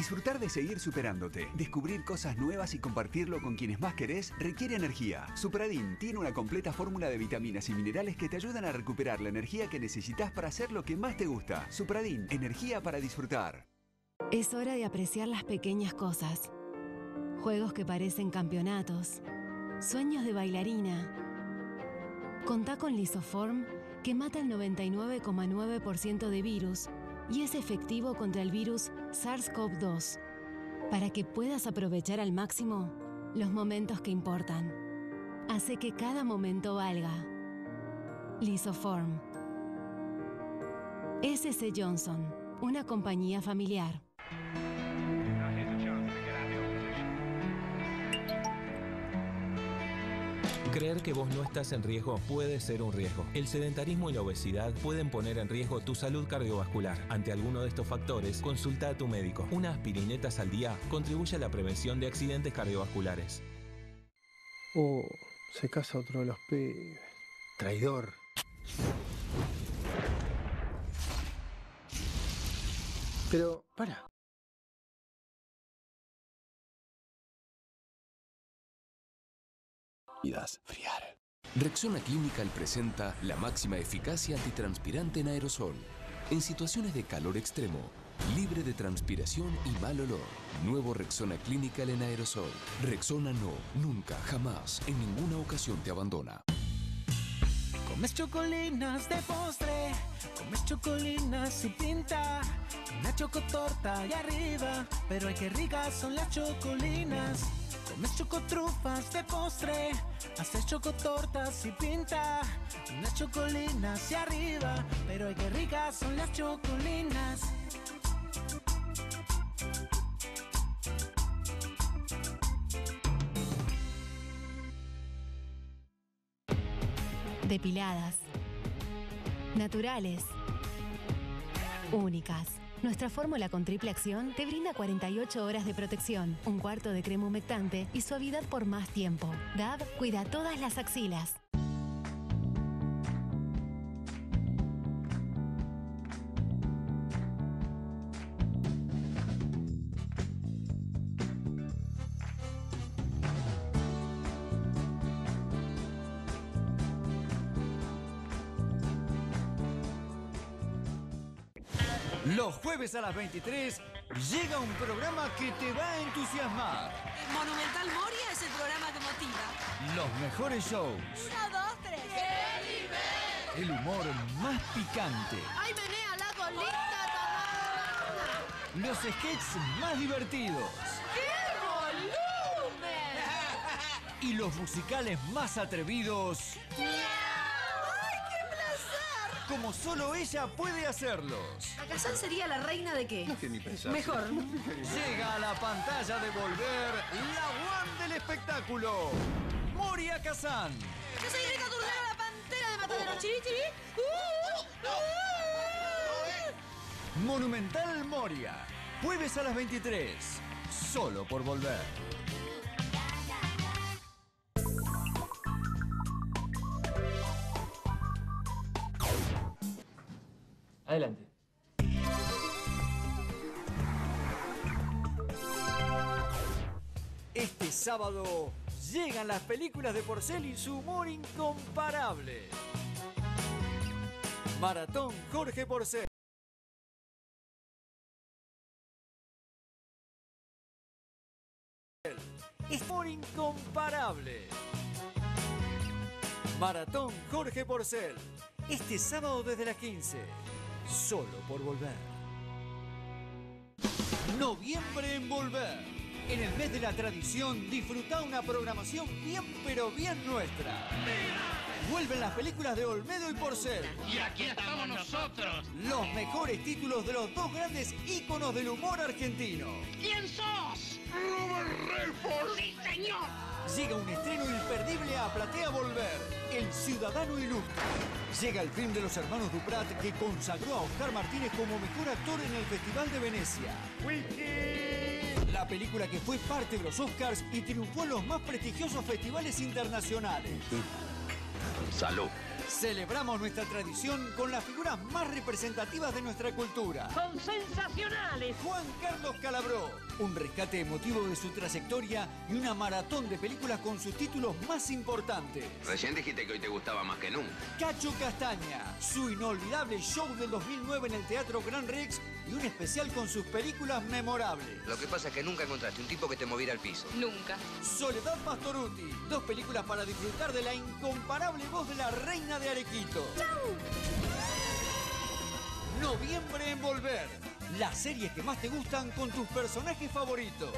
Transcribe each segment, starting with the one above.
Disfrutar de seguir superándote, descubrir cosas nuevas y compartirlo con quienes más querés requiere energía. Supradin tiene una completa fórmula de vitaminas y minerales que te ayudan a recuperar la energía que necesitas para hacer lo que más te gusta. Supradin, energía para disfrutar. Es hora de apreciar las pequeñas cosas. Juegos que parecen campeonatos. Sueños de bailarina. Contá con Lisoform que mata el 99,9% de virus y es efectivo contra el virus SARS-CoV-2 para que puedas aprovechar al máximo los momentos que importan. Hace que cada momento valga. Lisoform. SC Johnson, una compañía familiar. Creer que vos no estás en riesgo puede ser un riesgo. El sedentarismo y la obesidad pueden poner en riesgo tu salud cardiovascular. Ante alguno de estos factores, consulta a tu médico. Unas aspirinetas al día contribuye a la prevención de accidentes cardiovasculares. Oh, se casa otro de los pibes. Traidor. Pero, para. Friar. Rexona Clinical presenta la máxima eficacia antitranspirante en aerosol. En situaciones de calor extremo, libre de transpiración y mal olor. Nuevo Rexona Clinical en aerosol. Rexona no, nunca, jamás, en ninguna ocasión te abandona. Comes chocolinas de postre, comes chocolinas. Una chocotorta y arriba, pero ay que ricas son las chocolinas. Comes chocotrufas de postre, haces chocotortas y pinta. Unas chocolinas y arriba, pero ay que ricas son las chocolinas. Depiladas. Naturales. Únicas. Nuestra fórmula con triple acción te brinda 48 horas de protección, un cuarto de crema humectante y suavidad por más tiempo. DAB cuida todas las axilas. Los jueves a las 23 llega un programa que te va a entusiasmar. Monumental Moria es el programa que motiva. Los mejores shows. Uno, dos, tres. ¡Qué El humor más picante. ¡Ay, menea la colita, Tamara! Los sketches más divertidos. ¡Qué volumen! Y los musicales más atrevidos. ¡Ay, qué placer! Como solo ella puede hacerlos. ¿Acazán sería la reina de qué? que ni pensar. Mejor. Llega a la pantalla de volver la one del espectáculo. Moria Kazan. Yo soy Erika Turdera, la pantera de Matadero. ¿Chiri, chiri? ¡Uh! ¡Uh! Monumental Moria. Jueves a las 23. Solo por volver. Adelante. Este sábado llegan las películas de Porcel y su humor incomparable. Maratón Jorge Porcel. Es humor incomparable. Maratón Jorge Porcel. Este sábado desde las 15. Solo por volver. Noviembre en Volver. En el mes de la tradición, disfruta una programación bien pero bien nuestra. Vuelven las películas de Olmedo y Porcel. Y aquí estamos nosotros. Los mejores títulos de los dos grandes íconos del humor argentino. ¿Quién sos? Robert Redford. Sí, señor. Llega un estreno imperdible a Platea Volver, El Ciudadano Ilustre. Llega el film de los hermanos Duprat que consagró a Oscar Martínez como mejor actor en el Festival de Venecia. La película que fue parte de los Oscars y triunfó en los más prestigiosos festivales internacionales. Salud. Celebramos nuestra tradición con las figuras más representativas de nuestra cultura. ¡Son sensacionales! Juan Carlos Calabró, un rescate emotivo de su trayectoria y una maratón de películas con sus títulos más importantes. Recién dijiste que hoy te gustaba más que nunca. Cacho Castaña, su inolvidable show del 2009 en el Teatro Gran Rex y un especial con sus películas memorables. Lo que pasa es que nunca encontraste un tipo que te moviera al piso. Nunca. Soledad Pastoruti, dos películas para disfrutar de la incomparable voz de la reina de Arequito. Noviembre en Volver. Las series que más te gustan con tus personajes favoritos.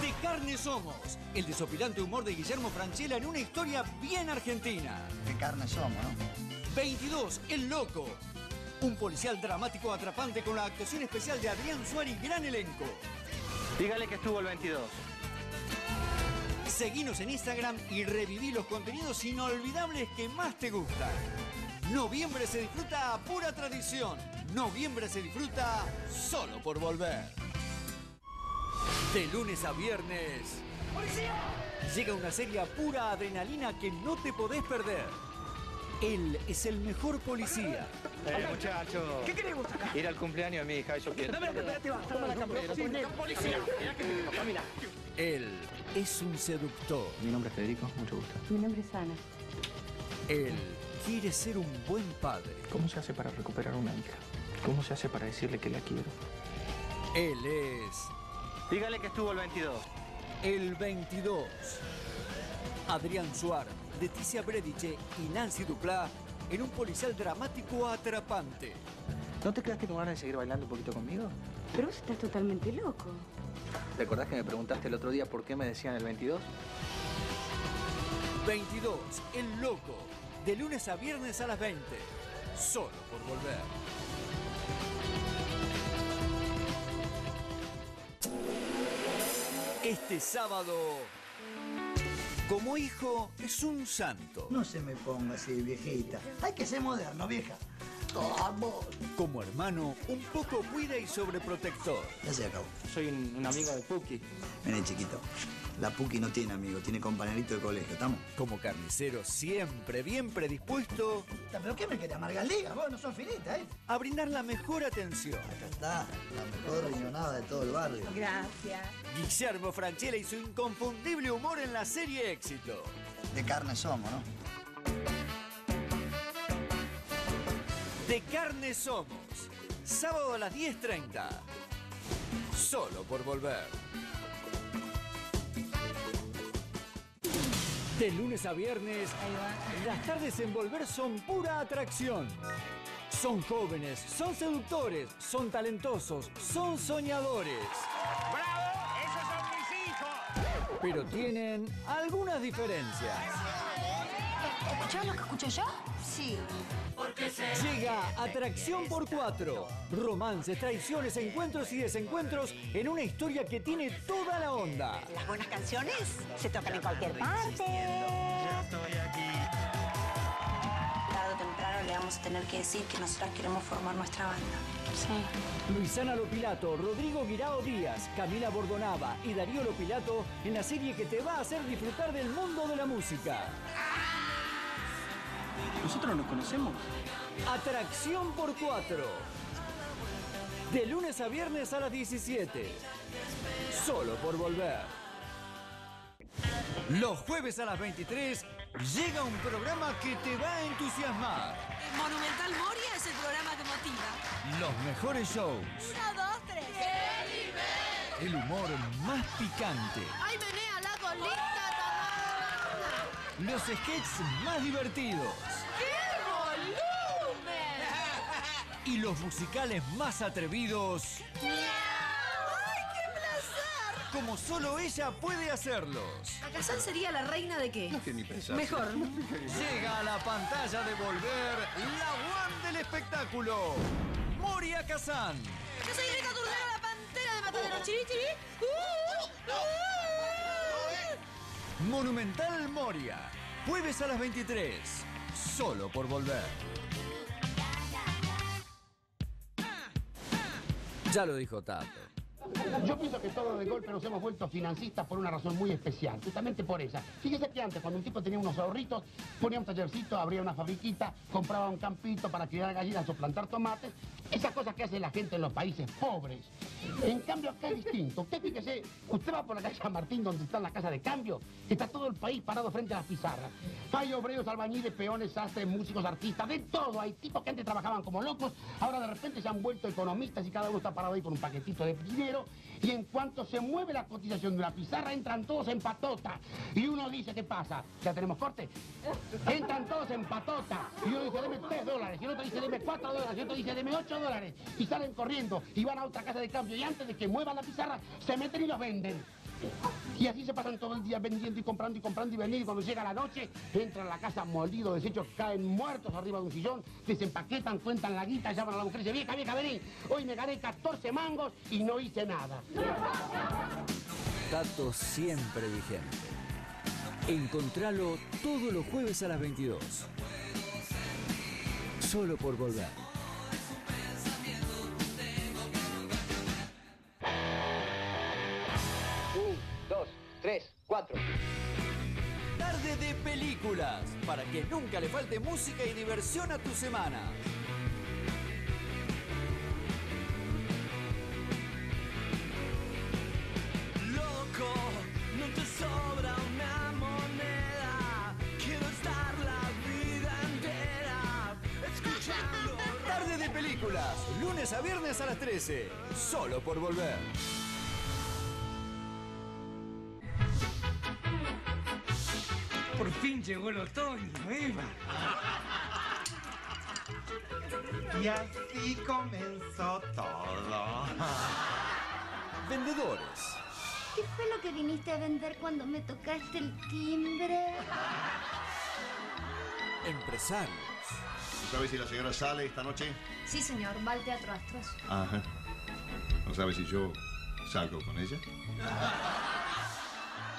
De carne somos. El desopilante humor de Guillermo Franchella en una historia bien argentina. De carne somos, ¿no? 22. El Loco. Un policial dramático atrapante con la actuación especial de Adrián Suárez y gran elenco. Dígale que estuvo el 22. Seguinos en Instagram y reviví los contenidos inolvidables que más te gustan. Noviembre se disfruta a pura tradición. Noviembre se disfruta solo por volver. De lunes a viernes. Llega una serie a pura adrenalina que no te podés perder. Él es el mejor policía. Eh, muchacho. ¿Qué queremos acá? Ir al cumpleaños de mi hija, eso quiero. Dame la cooperativa. Toma la campera. Policía. Mirá que me camina. Él es un seductor. Mi nombre es Federico, mucho gusto. Mi nombre es Ana. Él quiere ser un buen padre. ¿Cómo se hace para recuperar una hija? ¿Cómo se hace para decirle que la quiero? Él es Dígale que estuvo el 22. el 22. Adrián Suárez, Leticia Brediche y Nancy Duplá en un policial dramático atrapante. ¿No te creas que tengo ganas de seguir bailando un poquito conmigo? Pero vos estás totalmente loco. ¿Te acordás que me preguntaste el otro día por qué me decían el 22? 22. El Loco. De lunes a viernes a las 20. Solo por volver. Este sábado, como hijo, es un santo. No se me ponga así, viejita. Hay que ser moderno, vieja. Vamos. Como hermano, un poco cuida y sobreprotector. Ya se acabó. Soy un, un amigo de Puki. Vení, chiquito. La Puki no tiene amigos, tiene compañerito de colegio, ¿estamos? Como carnicero, siempre bien predispuesto ¿Pero qué me querés amargar liga? Vos no sos finita, ¿eh? a brindar la mejor atención. Acá está, la mejor riñonada de todo el barrio. Gracias. Guillermo Franchella y su inconfundible humor en la serie Éxito. De carne somos, ¿no? De carne somos. Sábado a las 10.30. Solo por volver. De lunes a viernes, las tardes en volver son pura atracción. Son jóvenes, son seductores, son talentosos, son soñadores. ¡Bravo! ¡Esos son mis hijos! Pero tienen algunas diferencias. ¿Escuchás lo que escucho yo? Sí. Llega Atracción por Cuatro. Romances, traiciones, encuentros y desencuentros en una historia que tiene toda la onda. Las buenas canciones se tocan en cualquier parte. Tarde o temprano le vamos a tener que decir que nosotras queremos formar nuestra banda. Sí. Luisana Lopilato, Rodrigo Guirao Díaz, Camila Bordonava y Darío Lopilato en la serie que te va a hacer disfrutar del mundo de la música. ¿Nosotros nos conocemos? Atracción por Cuatro. De lunes a viernes a las 17. Solo por volver. Los jueves a las 23 llega un programa que te va a entusiasmar. Monumental Moria es el programa que motiva. Los mejores shows. Uno, dos, tres. ¡Qué El humor más picante. ¡Ay, menea la colita! Los sketches más divertidos. Y los musicales más atrevidos. ¡Ay, qué placer! Como solo ella puede hacerlos. ¿Acasán sería la reina de qué? ni pensar. Mejor. Llega a la pantalla de volver la one del espectáculo. Moria Kazan. Yo soy Erika Turdera, la pantera de Matadero. ¿Chiri, chiri? ¡Uh! ¡Uh! Monumental Moria. Jueves a las 23. Solo por volver. Ya lo dijo Tato. Yo pienso que todos de golpe nos hemos vuelto financistas por una razón muy especial, justamente por esa. Fíjese que antes, cuando un tipo tenía unos ahorritos, ponía un tallercito, abría una fabriquita, compraba un campito para criar gallinas o plantar tomates, esas cosas que hace la gente en los países pobres. En cambio, acá es distinto. Usted fíjese, usted va por la calle San Martín, donde está la casa de cambio, está todo el país parado frente a las pizarras. Hay obreros, albañiles, peones, sastres, músicos, artistas, de todo. Hay tipos que antes trabajaban como locos, ahora de repente se han vuelto economistas y cada uno está parado ahí con un paquetito de dinero. Y en cuanto se mueve la cotización de una pizarra, entran todos en patota. Y uno dice, ¿qué pasa? ¿Ya tenemos corte? Entran todos en patota. Y uno dice, deme 3 dólares. Y el otro dice, deme 4 dólares. Y otro dice, deme 8 dólares. Y salen corriendo y van a otra casa de cambio. Y antes de que muevan la pizarra, se meten y los venden. Y así se pasan todo el día vendiendo y comprando y comprando y vendiendo. Y cuando llega la noche, entran a la casa molidos, deshechos, caen muertos arriba de un sillón, desempaquetan, cuentan la guita, llaman a la mujer y dicen, vieja, vieja, vení, hoy me gané 14 mangos y no hice nada. Tato siempre vigente. Encontralo todos los jueves a las 22. Solo por volver. De películas, para que nunca le falte música y diversión a tu semana. Loco, no te sobra una moneda. Quiero estar la vida entera escuchando. Tarde de películas, lunes a viernes a las 13. Solo por volver. Por fin llegó el otoño, Eva. Y así comenzó todo. Vendedores, ¿Qué fue lo que viniste a vender cuando me tocaste el timbre? empresarios, ¿No sabes si la señora sale esta noche? Sí, señor, va al Teatro Astros. Ajá. ¿No sabes si yo salgo con ella?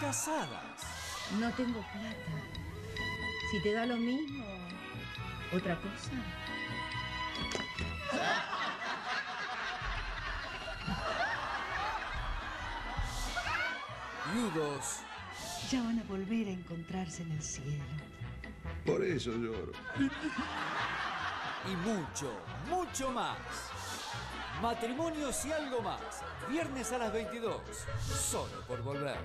casadas, No tengo plata. Si te da lo mismo, otra cosa. viudos Ya van a volver a encontrarse en el cielo. Por eso lloro. y mucho, mucho más. Matrimonios y algo más. Viernes a las 22. Solo por volver.